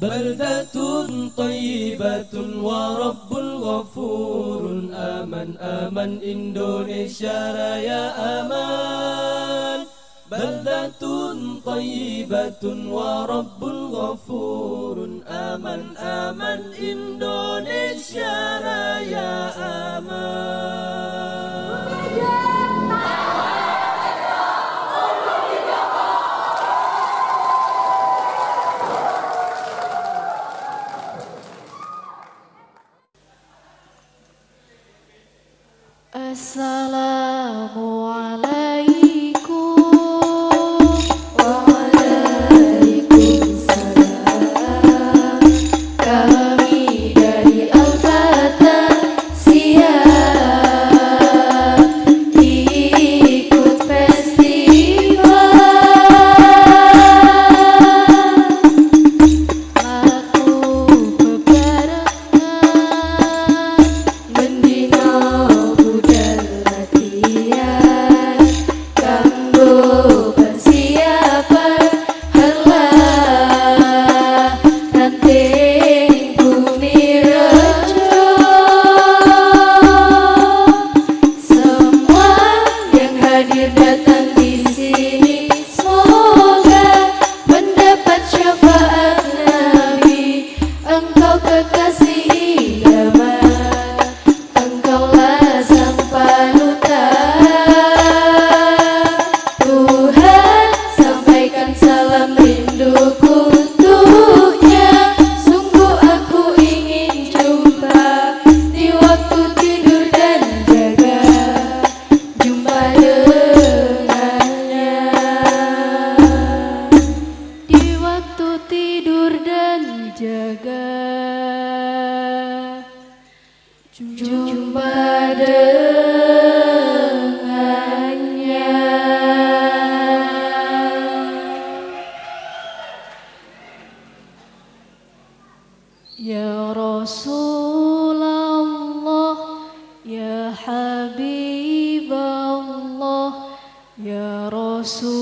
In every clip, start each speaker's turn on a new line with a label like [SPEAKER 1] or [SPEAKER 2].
[SPEAKER 1] بلدة طيبة ورب غفور آمن آمن إندونيسيا رaya aman بلدة طيبة ورب غفور آمن آمن إندونيسيا رaya aman Salam. Ya Rasulullah Ya Habibullah Ya Rasul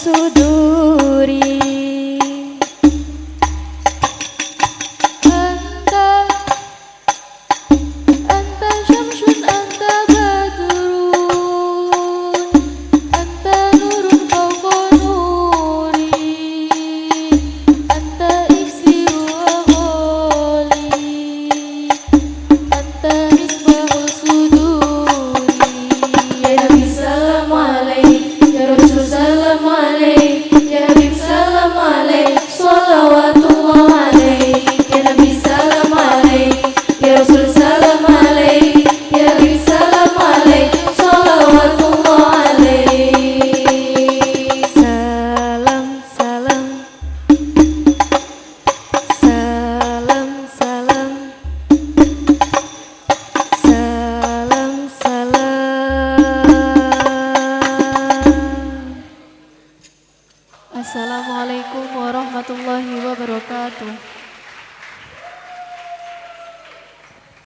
[SPEAKER 1] সুদূরী